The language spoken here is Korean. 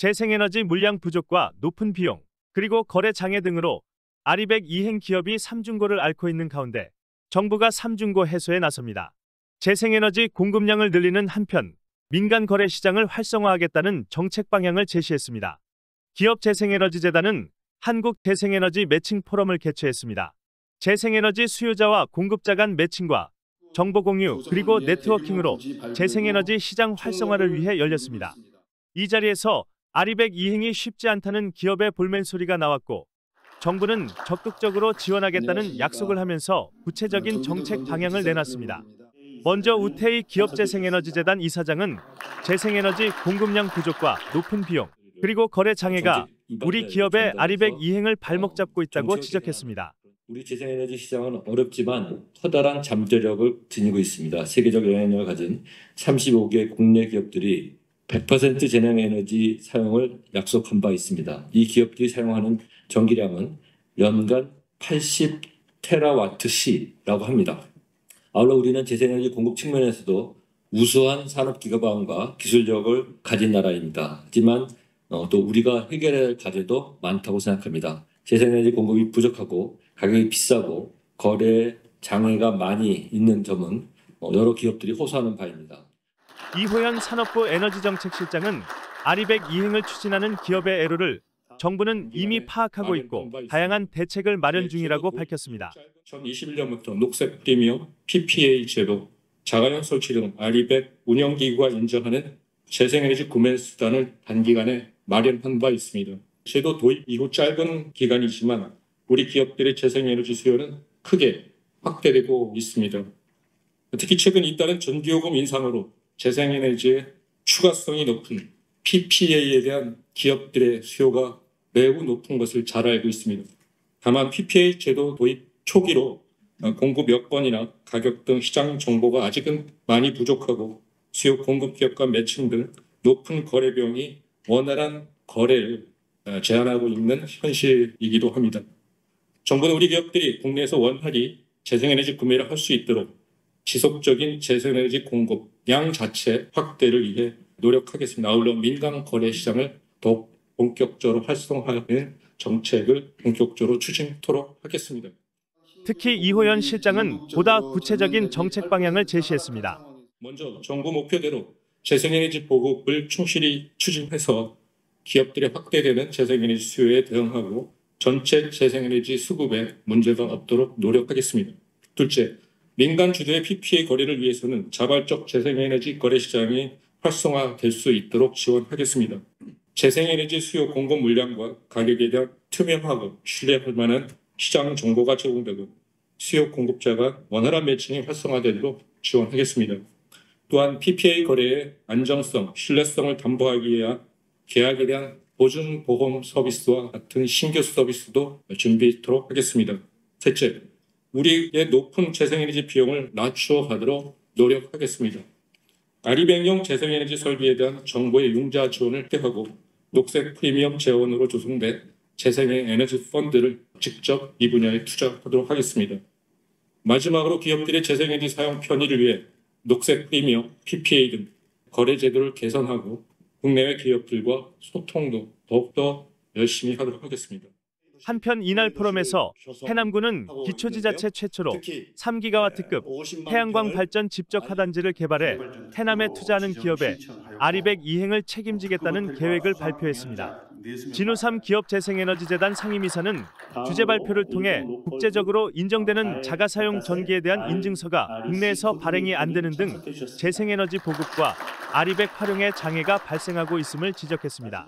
재생에너지 물량 부족과 높은 비용, 그리고 거래 장애 등으로 아리백 이행 기업이 삼중고를 앓고 있는 가운데 정부가 삼중고 해소에 나섭니다. 재생에너지 공급량을 늘리는 한편 민간 거래 시장을 활성화하겠다는 정책 방향을 제시했습니다. 기업 재생에너지 재단은 한국 재생에너지 매칭 포럼을 개최했습니다. 재생에너지 수요자와 공급자 간 매칭과 정보 공유 그리고 네트워킹으로 재생에너지 시장 활성화를 위해 열렸습니다. 이 자리에서 아리백 이행이 쉽지 않다는 기업의 볼멘 소리가 나왔고 정부는 적극적으로 지원하겠다는 약속을 하면서 구체적인 정책 방향을 내놨습니다. 먼저 우태희 기업재생에너지재단 이사장은 재생에너지 공급량 부족과 높은 비용 그리고 거래 장애가 우리 기업의 아리백 이행을 발목 잡고 있다고 지적했습니다. 우리 재생에너지 시장은 어렵지만 커다란 잠재력을 지니고 있습니다. 세계적 영향력을 가진 35개 국내 기업들이 100% 재생에너지 사용을 약속한 바 있습니다. 이 기업들이 사용하는 전기량은 연간 80 테라와트 시라고 합니다. 아울러 우리는 재생에너지 공급 측면에서도 우수한 산업 기반과 기술력을 가진 나라입니다. 하지만 어, 또 우리가 해결해야 할 과제도 많다고 생각합니다. 재생에너지 공급이 부족하고 가격이 비싸고 거래 장애가 많이 있는 점은 어, 여러 기업들이 호소하는 바입니다. 이호연 산업부 에너지정책실장은 아리백 이행을 추진하는 기업의 애로를 정부는 이미 파악하고 있고 다양한 대책을 마련 중이라고 밝혔습니다. 2021년부터 녹색 프리미엄, PPA 제도, 자가용 설치 등 아리백 운영기구가 인정하는 재생에너지 구매 수단을 단기간에 마련한 바 있습니다. 제도 도입 이후 짧은 기간이지만 우리 기업들의 재생에너지 수요는 크게 확대되고 있습니다. 특히 최근 잇따른 전기요금 인상으로 재생에너지의 추가성이 높은 PPA에 대한 기업들의 수요가 매우 높은 것을 잘 알고 있습니다. 다만 PPA 제도 도입 초기로 공급 여건이나 가격 등 시장 정보가 아직은 많이 부족하고 수요 공급 기업과 매칭 등 높은 거래 비용이 원활한 거래를 제한하고 있는 현실이기도 합니다. 정부는 우리 기업들이 국내에서 원활히 재생에너지 구매를 할 수 있도록 지속적인 재생에너지 공급 양 자체 확대를 위해 노력하겠습니다. 아울러 민간 거래 시장을 더욱 본격적으로 활성화하는 정책을 본격적으로 추진토록 하겠습니다. 특히 이호연 실장은 보다 구체적인 정책 방향을 제시했습니다. 먼저 정부 목표대로 재생에너지 보급을 충실히 추진해서 기업들의 확대되는 재생에너지 수요에 대응하고 전체 재생에너지 수급에 문제가 없도록 노력하겠습니다. 둘째, 민간 주도의 PPA 거래를 위해서는 자발적 재생에너지 거래 시장이 활성화될 수 있도록 지원하겠습니다. 재생에너지 수요 공급 물량과 가격에 대한 투명하고 신뢰할 만한 시장 정보가 제공되고 수요 공급자가 원활한 매칭이 활성화되도록 지원하겠습니다. 또한 PPA 거래의 안정성, 신뢰성을 담보하기 위한 계약에 대한 보증 보험 서비스와 같은 신규 서비스도 준비토록 하겠습니다. 셋째, 우리의 높은 재생에너지 비용을 낮추어 가도록 노력하겠습니다. 아리백용 재생에너지 설비에 대한 정부의 융자 지원을 확대하고 녹색 프리미엄 재원으로 조성된 재생의 에너지 펀드를 직접 이 분야에 투자하도록 하겠습니다. 마지막으로 기업들의 재생에너지 사용 편의를 위해 녹색 프리미엄, PPA 등 거래 제도를 개선하고 국내외 기업들과 소통도 더욱더 열심히 하도록 하겠습니다. 한편 이날 포럼에서 해남군은 기초지자체 최초로 3기가와트급 태양광 발전 집적 하단지를 개발해 해남에 투자하는 기업에 아리백 이행을 책임지겠다는 계획을 발표했습니다. 진우3 기업재생에너지재단 상임이사는 주제 발표를 통해 국제적으로 인정되는 자가사용 전기에 대한 인증서가 국내에서 발행이 안 되는 등 재생에너지 보급과 아리백 활용에 장애가 발생하고 있음을 지적했습니다.